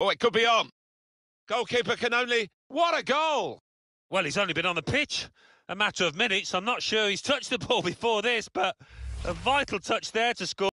Oh, it could be on. Goalkeeper can only. What a goal! Well, he's only been on the pitch a matter of minutes. I'm not sure he's touched the ball before this, but a vital touch there to score.